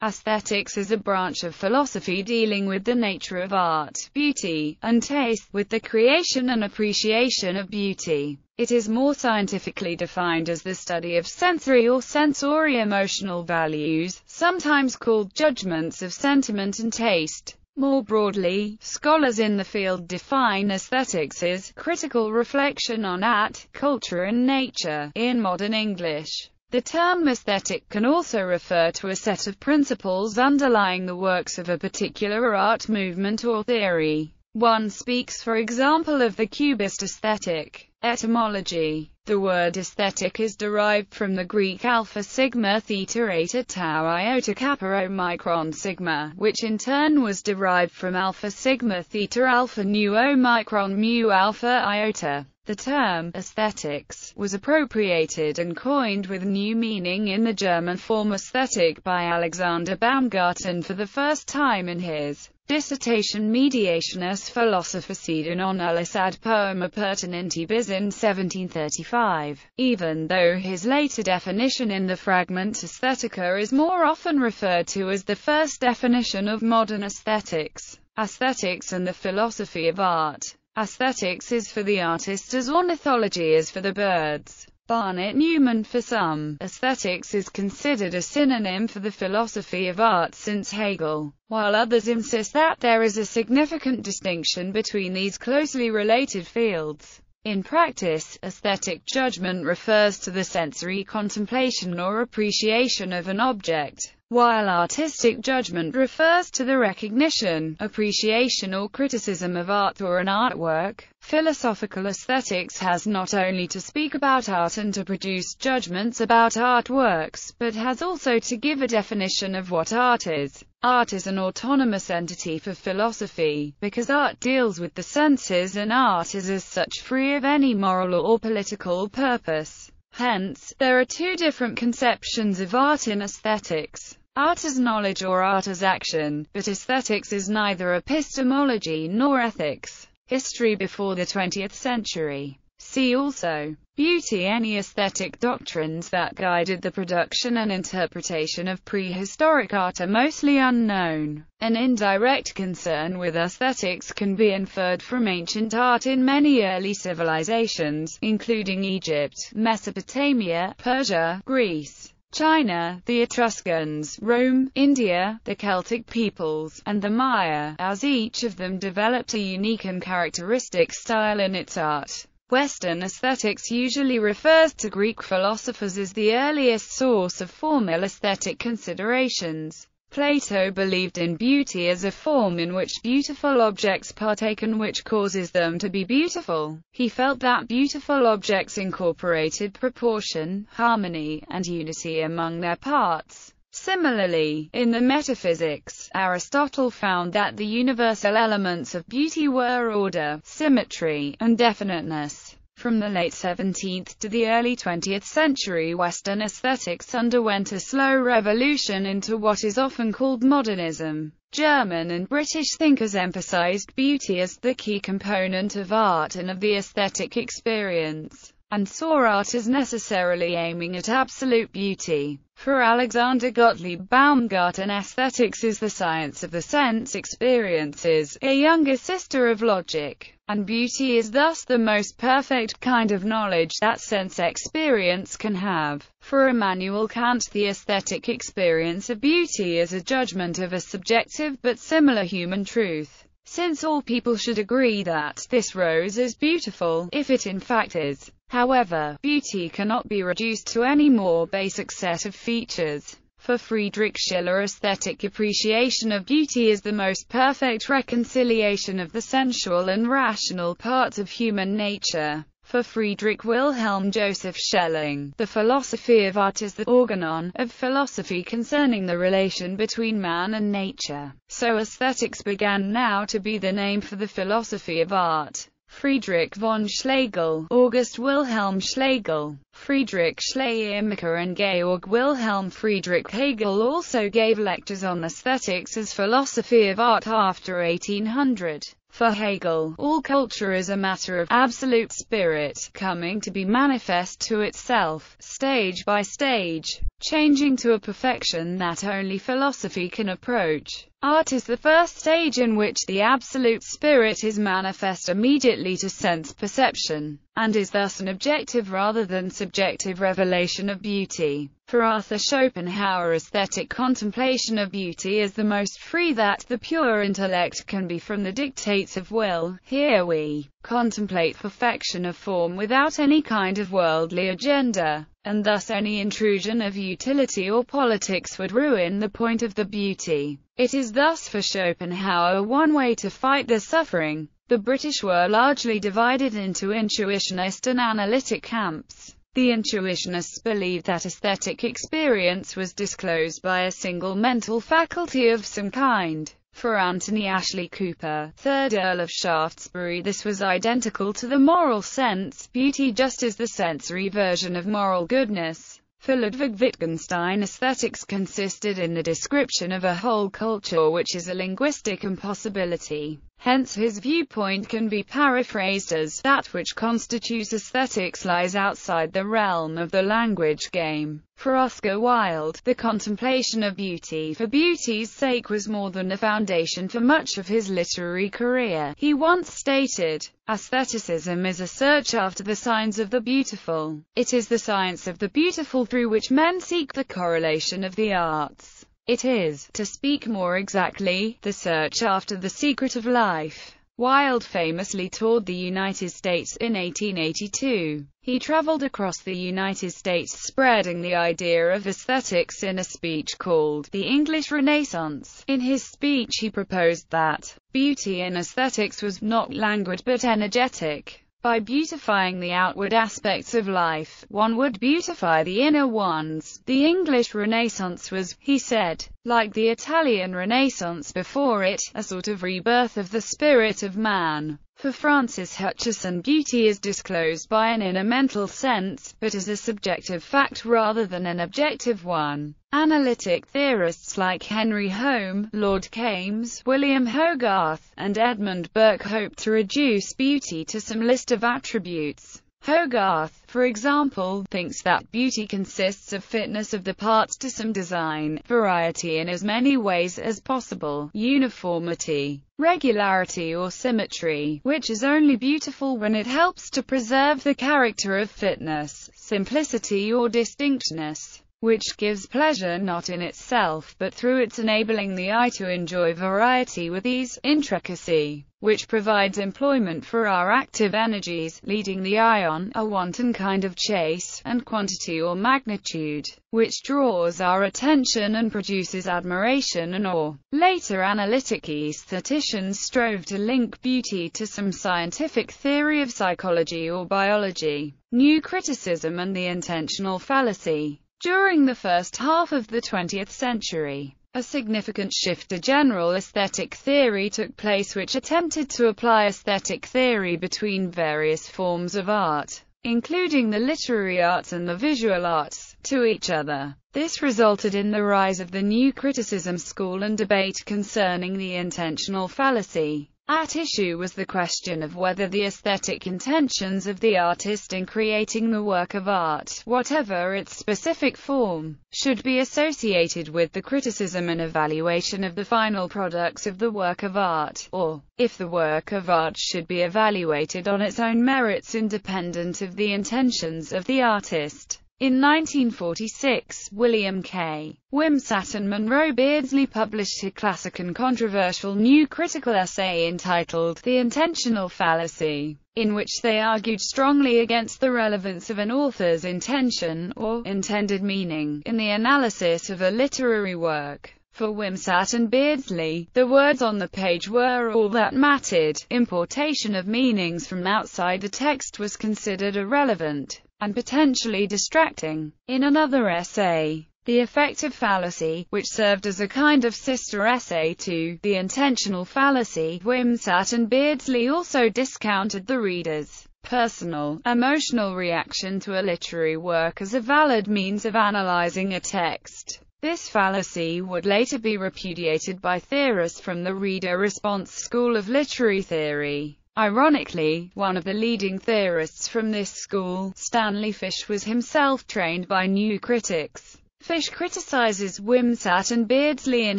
Aesthetics is a branch of philosophy dealing with the nature of art, beauty, and taste, with the creation and appreciation of beauty. It is more scientifically defined as the study of sensory or sensory-emotional values, sometimes called judgments of sentiment and taste. More broadly, scholars in the field define aesthetics as critical reflection on art, culture and nature, in modern English. The term aesthetic can also refer to a set of principles underlying the works of a particular art movement or theory. One speaks for example of the Cubist aesthetic. Etymology The word aesthetic is derived from the Greek alpha sigma theta eta tau iota kappa omicron sigma, which in turn was derived from alpha sigma theta alpha nu omicron mu alpha iota. The term aesthetics was appropriated and coined with new meaning in the German form aesthetic by Alexander Baumgarten for the first time in his dissertation Meditationes Philosophicae non nullis ad poema pertinentibus in 1735, even though his later definition in the fragment Aesthetica is more often referred to as the first definition of modern aesthetics. Aesthetics and the philosophy of art Aesthetics is for the artist as ornithology is for the birds. Barnett Newman For some, aesthetics is considered a synonym for the philosophy of art since Hegel, while others insist that there is a significant distinction between these closely related fields. In practice, aesthetic judgment refers to the sensory contemplation or appreciation of an object, while artistic judgment refers to the recognition, appreciation or criticism of art or an artwork. Philosophical aesthetics has not only to speak about art and to produce judgments about artworks, but has also to give a definition of what art is. Art is an autonomous entity for philosophy, because art deals with the senses and art is as such free of any moral or political purpose. Hence, there are two different conceptions of art in aesthetics. Art as knowledge or art as action, but aesthetics is neither epistemology nor ethics. History before the 20th century. See also Beauty Any aesthetic doctrines that guided the production and interpretation of prehistoric art are mostly unknown. An indirect concern with aesthetics can be inferred from ancient art in many early civilizations, including Egypt, Mesopotamia, Persia, Greece, China, the Etruscans, Rome, India, the Celtic peoples, and the Maya, as each of them developed a unique and characteristic style in its art. Western aesthetics usually refers to Greek philosophers as the earliest source of formal aesthetic considerations. Plato believed in beauty as a form in which beautiful objects partake and which causes them to be beautiful. He felt that beautiful objects incorporated proportion, harmony, and unity among their parts. Similarly, in the Metaphysics, Aristotle found that the universal elements of beauty were order, symmetry, and definiteness. From the late 17th to the early 20th century Western aesthetics underwent a slow revolution into what is often called modernism. German and British thinkers emphasized beauty as the key component of art and of the aesthetic experience, and saw art as necessarily aiming at absolute beauty. For Alexander Gottlieb Baumgarten aesthetics is the science of the sense experiences, a younger sister of logic and beauty is thus the most perfect kind of knowledge that sense experience can have. For Immanuel Kant the aesthetic experience of beauty is a judgment of a subjective but similar human truth. Since all people should agree that this rose is beautiful, if it in fact is. However, beauty cannot be reduced to any more basic set of features. For Friedrich Schiller aesthetic appreciation of beauty is the most perfect reconciliation of the sensual and rational parts of human nature. For Friedrich Wilhelm Joseph Schelling, the philosophy of art is the organon of philosophy concerning the relation between man and nature. So aesthetics began now to be the name for the philosophy of art. Friedrich von Schlegel, August Wilhelm Schlegel, Friedrich Schleiermacher and Georg Wilhelm Friedrich Hegel also gave lectures on aesthetics as philosophy of art after 1800. For Hegel, all culture is a matter of absolute spirit, coming to be manifest to itself, stage by stage. changing to a perfection that only philosophy can approach. Art is the first stage in which the absolute spirit is manifest immediately to sense perception, and is thus an objective rather than subjective revelation of beauty. For Arthur Schopenhauer aesthetic contemplation of beauty is the most free that the pure intellect can be from the dictates of will. Here we contemplate perfection of form without any kind of worldly agenda, and thus any intrusion of utility or politics would ruin the point of the beauty. It is thus for Schopenhauer one way to fight the suffering. The British were largely divided into intuitionist and analytic camps. The intuitionists believed that aesthetic experience was disclosed by a single mental faculty of some kind. For Anthony Ashley Cooper, 3rd Earl of Shaftesbury this was identical to the moral sense, beauty just as the sensory version of moral goodness. For Ludwig Wittgenstein aesthetics consisted in the description of a whole culture which is a linguistic impossibility. Hence his viewpoint can be paraphrased as, that which constitutes aesthetics lies outside the realm of the language game. For Oscar Wilde, the contemplation of beauty for beauty's sake was more than a foundation for much of his literary career. He once stated, Aestheticism is a search after the signs of the beautiful. It is the science of the beautiful through which men seek the correlation of the arts. It is, to speak more exactly, the search after the secret of life. Wilde famously toured the United States in 1882. He traveled across the United States spreading the idea of aesthetics in a speech called The English Renaissance. In his speech he proposed that beauty in aesthetics was not languid but energetic. By beautifying the outward aspects of life, one would beautify the inner ones. The English Renaissance was, he said, like the Italian Renaissance before it, a sort of rebirth of the spirit of man. For Francis Hutcheson beauty is disclosed by an inner mental sense, but as a subjective fact rather than an objective one. Analytic theorists like Henry Home, Lord Kames, William Hogarth, and Edmund Burke hope to reduce beauty to some list of attributes. Hogarth, for example, thinks that beauty consists of fitness of the parts to some design, variety in as many ways as possible, uniformity, regularity or symmetry, which is only beautiful when it helps to preserve the character of fitness, simplicity or distinctness which gives pleasure not in itself but through its enabling the eye to enjoy variety with ease, intricacy, which provides employment for our active energies, leading the eye on a wanton kind of chase, and quantity or magnitude, which draws our attention and produces admiration and awe. Later analytic aestheticians strove to link beauty to some scientific theory of psychology or biology. New criticism and the intentional fallacy during the first half of the 20th century, a significant shift to general aesthetic theory took place which attempted to apply aesthetic theory between various forms of art, including the literary arts and the visual arts, to each other. This resulted in the rise of the new criticism school and debate concerning the intentional fallacy. At issue was the question of whether the aesthetic intentions of the artist in creating the work of art, whatever its specific form, should be associated with the criticism and evaluation of the final products of the work of art, or, if the work of art should be evaluated on its own merits independent of the intentions of the artist. In 1946, William K. Wimsatt and Monroe Beardsley published a classic and controversial new critical essay entitled The Intentional Fallacy, in which they argued strongly against the relevance of an author's intention, or intended meaning, in the analysis of a literary work. For Wimsatt and Beardsley, the words on the page were all that mattered. Importation of meanings from outside the text was considered irrelevant and potentially distracting. In another essay, The Affective Fallacy, which served as a kind of sister essay to The Intentional Fallacy, Wimsatt and Beardsley also discounted the reader's personal, emotional reaction to a literary work as a valid means of analyzing a text. This fallacy would later be repudiated by theorists from the reader response school of literary theory. Ironically, one of the leading theorists from this school, Stanley Fish was himself trained by new critics. Fish criticizes Wimsatt and Beardsley in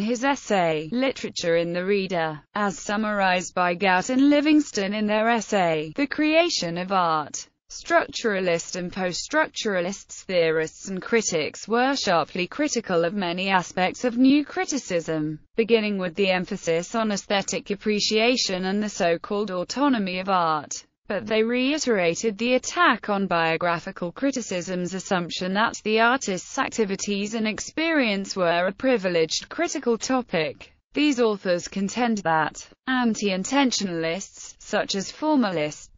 his essay, Literature in the Reader, as summarized by Gaut and Livingston in their essay, The Creation of Art. Structuralist and post-structuralists, theorists and critics were sharply critical of many aspects of new criticism, beginning with the emphasis on aesthetic appreciation and the so-called autonomy of art but they reiterated the attack on biographical criticism's assumption that the artist's activities and experience were a privileged critical topic. These authors contend that anti-intentionalists, such as formalists,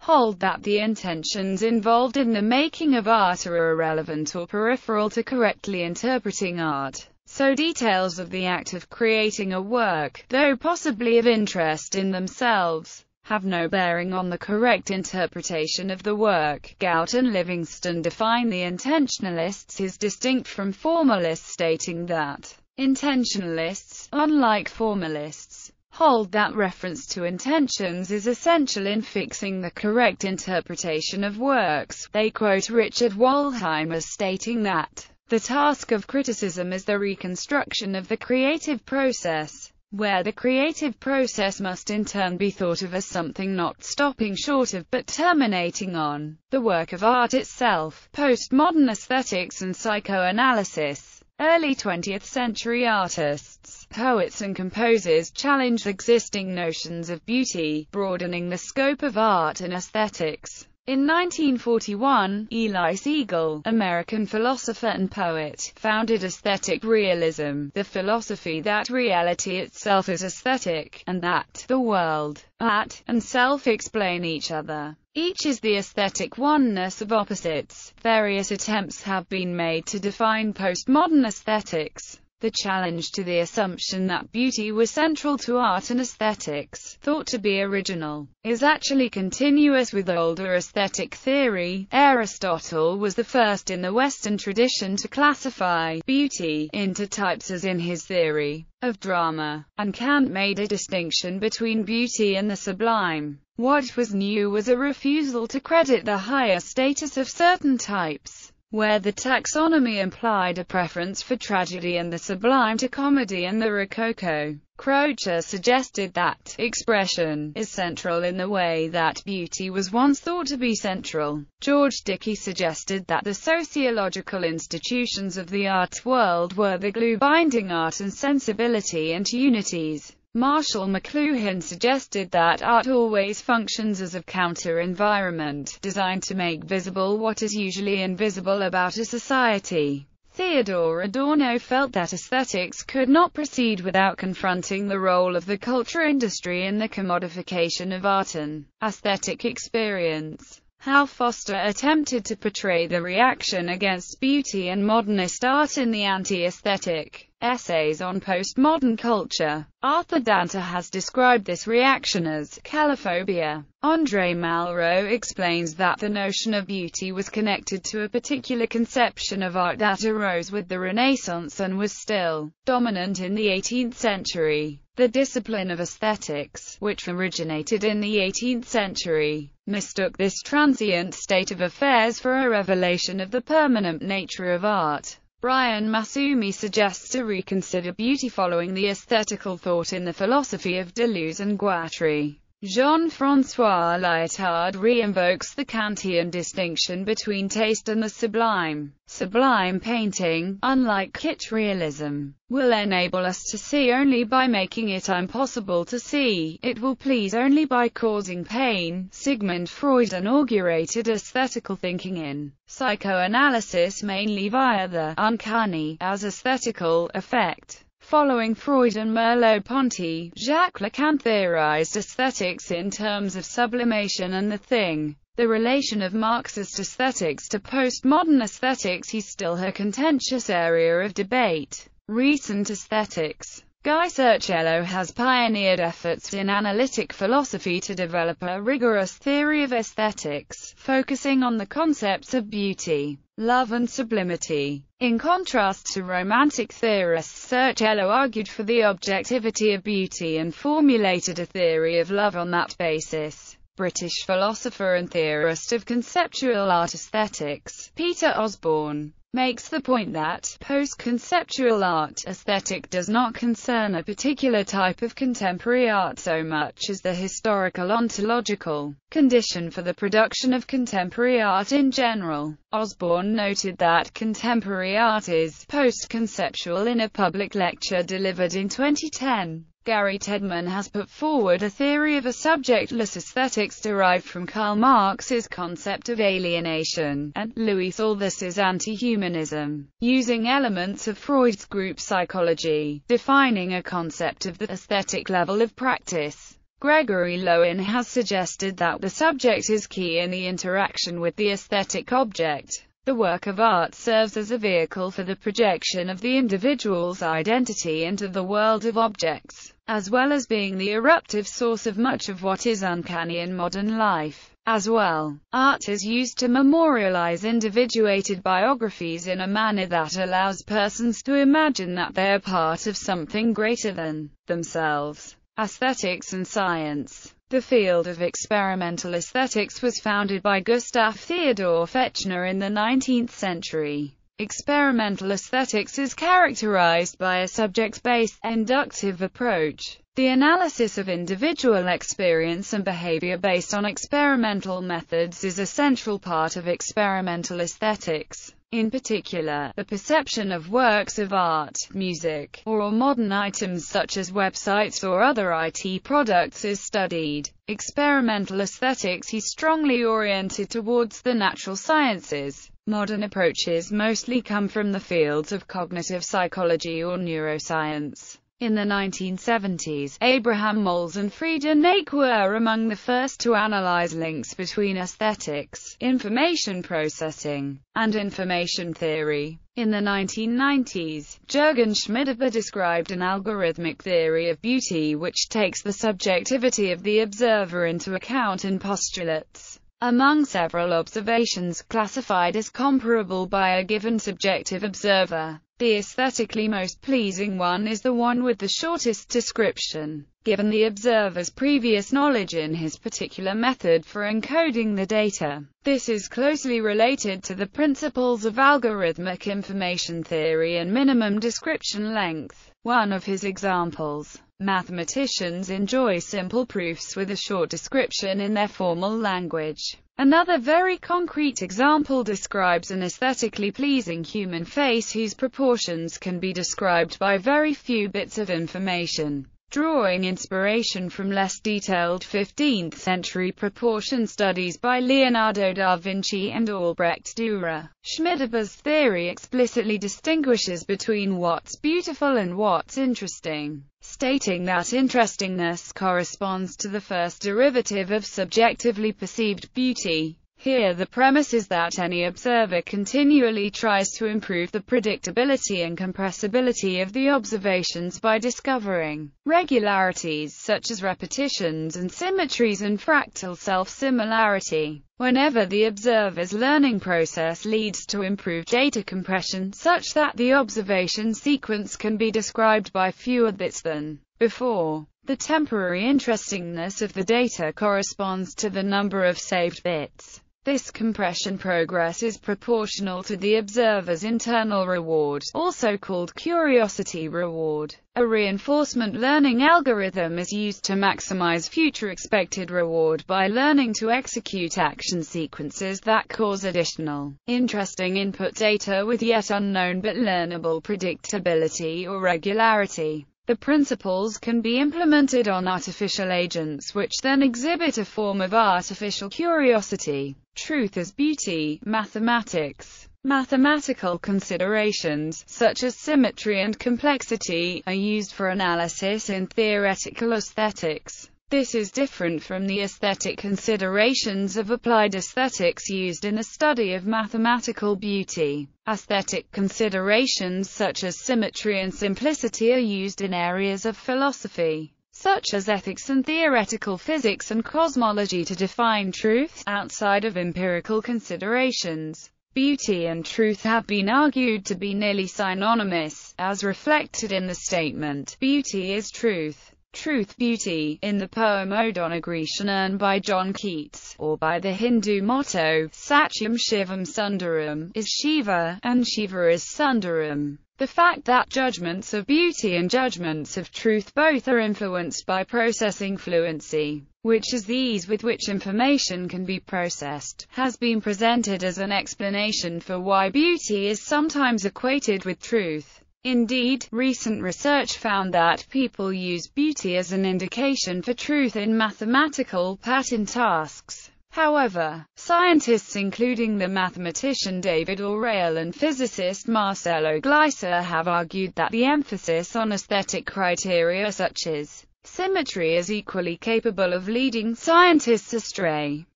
hold that the intentions involved in the making of art are irrelevant or peripheral to correctly interpreting art. So details of the act of creating a work, though possibly of interest in themselves, have no bearing on the correct interpretation of the work. Gaut and Livingston define the intentionalists as distinct from formalists stating that intentionalists, unlike formalists, hold that reference to intentions is essential in fixing the correct interpretation of works. They quote Richard Wollheim as stating that the task of criticism is the reconstruction of the creative process where the creative process must in turn be thought of as something not stopping short of, but terminating on, the work of art itself. Postmodern aesthetics and psychoanalysis. Early 20th century artists, poets and composers challenged existing notions of beauty, broadening the scope of art and aesthetics. In 1941, Eli Siegel, American philosopher and poet, founded aesthetic realism, the philosophy that reality itself is aesthetic, and that the world, art, and self explain each other. Each is the aesthetic oneness of opposites. Various attempts have been made to define postmodern aesthetics. The challenge to the assumption that beauty was central to art and aesthetics, thought to be original, is actually continuous with older aesthetic theory. Aristotle was the first in the Western tradition to classify beauty into types as in his theory of drama, and Kant made a distinction between beauty and the sublime. What was new was a refusal to credit the higher status of certain types where the taxonomy implied a preference for tragedy and the sublime to comedy and the rococo. Croce suggested that expression is central in the way that beauty was once thought to be central. George Dickie suggested that the sociological institutions of the art world were the glue binding art and sensibility into unities. Marshall McLuhan suggested that art always functions as a counter-environment, designed to make visible what is usually invisible about a society. Theodor Adorno felt that aesthetics could not proceed without confronting the role of the culture industry in the commodification of art and aesthetic experience. Hal Foster attempted to portray the reaction against beauty and modernist art in the anti-aesthetic Essays on Postmodern Culture. Arthur Danto has described this reaction as kalliphobia. Andre Malraux explains that the notion of beauty was connected to a particular conception of art that arose with the Renaissance and was still dominant in the 18th century. The discipline of aesthetics, which originated in the 18th century, mistook this transient state of affairs for a revelation of the permanent nature of art. Brian Massumi suggests to reconsider beauty following the aesthetical thought in the philosophy of Deleuze and Guattari. Jean-François Lyotard re-invokes the Kantian distinction between taste and the sublime. Sublime painting, unlike kitsch realism, will enable us to see only by making it impossible to see. It will please only by causing pain. Sigmund Freud inaugurated aesthetical thinking in psychoanalysis mainly via the uncanny as aesthetical effect. Following Freud and Merleau-Ponty, Jacques Lacan theorized aesthetics in terms of sublimation and the thing. The relation of Marxist aesthetics to postmodern aesthetics is still a contentious area of debate. Recent aesthetics Guy Sircello has pioneered efforts in analytic philosophy to develop a rigorous theory of aesthetics, focusing on the concepts of beauty, love and sublimity. In contrast to romantic theorists, Sircello argued for the objectivity of beauty and formulated a theory of love on that basis. British philosopher and theorist of conceptual art aesthetics, Peter Osborne, makes the point that post-conceptual art aesthetic does not concern a particular type of contemporary art so much as the historical ontological condition for the production of contemporary art in general. Osborne noted that contemporary art is post-conceptual in a public lecture delivered in 2010. Gary Tedman has put forward a theory of a subjectless aesthetics derived from Karl Marx's concept of alienation, and Louis Althusser's anti-humanism, using elements of Freud's group psychology, defining a concept of the aesthetic level of practice. Gregory Loewen has suggested that the subject is key in the interaction with the aesthetic object. The work of art serves as a vehicle for the projection of the individual's identity into the world of objects, as well as being the eruptive source of much of what is uncanny in modern life. As well, art is used to memorialize individuated biographies in a manner that allows persons to imagine that they are part of something greater than themselves. Aesthetics and science the field of experimental aesthetics was founded by Gustav Theodor Fechner in the 19th century. Experimental aesthetics is characterized by a subject-based, inductive approach. The analysis of individual experience and behavior based on experimental methods is a central part of experimental aesthetics. In particular, the perception of works of art, music, or modern items such as websites or other IT products is studied. Experimental aesthetics is strongly oriented towards the natural sciences. Modern approaches mostly come from the fields of cognitive psychology or neuroscience. In the 1970s, Abraham Moles and Frieda Nake were among the first to analyze links between aesthetics, information processing, and information theory. In the 1990s, Jürgen Schmidhuber described an algorithmic theory of beauty which takes the subjectivity of the observer into account and postulates among several observations classified as comparable by a given subjective observer. The aesthetically most pleasing one is the one with the shortest description, given the observer's previous knowledge in his particular method for encoding the data. This is closely related to the principles of algorithmic information theory and minimum description length. One of his examples Mathematicians enjoy simple proofs with a short description in their formal language. Another very concrete example describes an aesthetically pleasing human face whose proportions can be described by very few bits of information drawing inspiration from less detailed 15th-century proportion studies by Leonardo da Vinci and Albrecht Dürer. Schmidhuber's theory explicitly distinguishes between what's beautiful and what's interesting, stating that interestingness corresponds to the first derivative of subjectively perceived beauty. Here the premise is that any observer continually tries to improve the predictability and compressibility of the observations by discovering regularities such as repetitions and symmetries and fractal self-similarity. Whenever the observer's learning process leads to improved data compression such that the observation sequence can be described by fewer bits than before, the temporary interestingness of the data corresponds to the number of saved bits. This compression progress is proportional to the observer's internal reward, also called curiosity reward. A reinforcement learning algorithm is used to maximize future expected reward by learning to execute action sequences that cause additional, interesting input data with yet unknown but learnable predictability or regularity. The principles can be implemented on artificial agents which then exhibit a form of artificial curiosity. Truth as beauty, mathematics. Mathematical considerations, such as symmetry and complexity, are used for analysis in theoretical aesthetics. This is different from the aesthetic considerations of applied aesthetics used in the study of mathematical beauty. Aesthetic considerations such as symmetry and simplicity are used in areas of philosophy, such as ethics and theoretical physics and cosmology to define truth, outside of empirical considerations. Beauty and truth have been argued to be nearly synonymous, as reflected in the statement, beauty is truth. Truth, beauty, in the poem Ode on a Grecian urn by John Keats, or by the Hindu motto, Satyam Shivam Sundaram, is Shiva, and Shiva is Sundaram. The fact that judgments of beauty and judgments of truth both are influenced by processing fluency, which is the ease with which information can be processed, has been presented as an explanation for why beauty is sometimes equated with truth. Indeed, recent research found that people use beauty as an indication for truth in mathematical pattern tasks. However, scientists including the mathematician David Orrell and physicist Marcelo Gleiser have argued that the emphasis on aesthetic criteria such as symmetry is equally capable of leading scientists astray.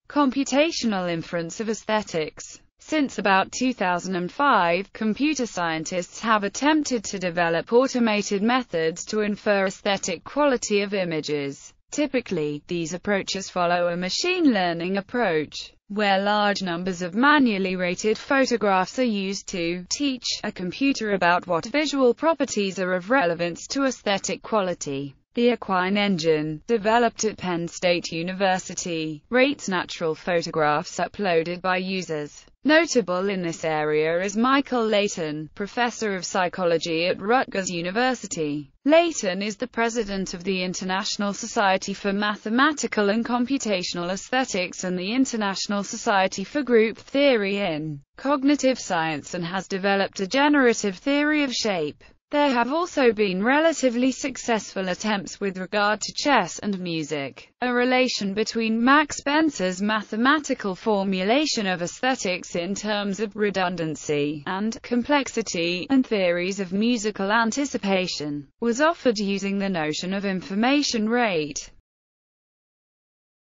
Computational inference of aesthetics since about 2005, computer scientists have attempted to develop automated methods to infer aesthetic quality of images. Typically, these approaches follow a machine learning approach, where large numbers of manually rated photographs are used to teach a computer about what visual properties are of relevance to aesthetic quality. The ACQUINE engine, developed at Penn State University, rates natural photographs uploaded by users. Notable in this area is Michael Leyton, professor of psychology at Rutgers University. Leyton is the president of the International Society for Mathematical and Computational Aesthetics and the International Society for Group Theory in Cognitive Science and has developed a generative theory of shape. There have also been relatively successful attempts with regard to chess and music. A relation between Max Bense's mathematical formulation of aesthetics in terms of redundancy and complexity, and theories of musical anticipation, was offered using the notion of information rate.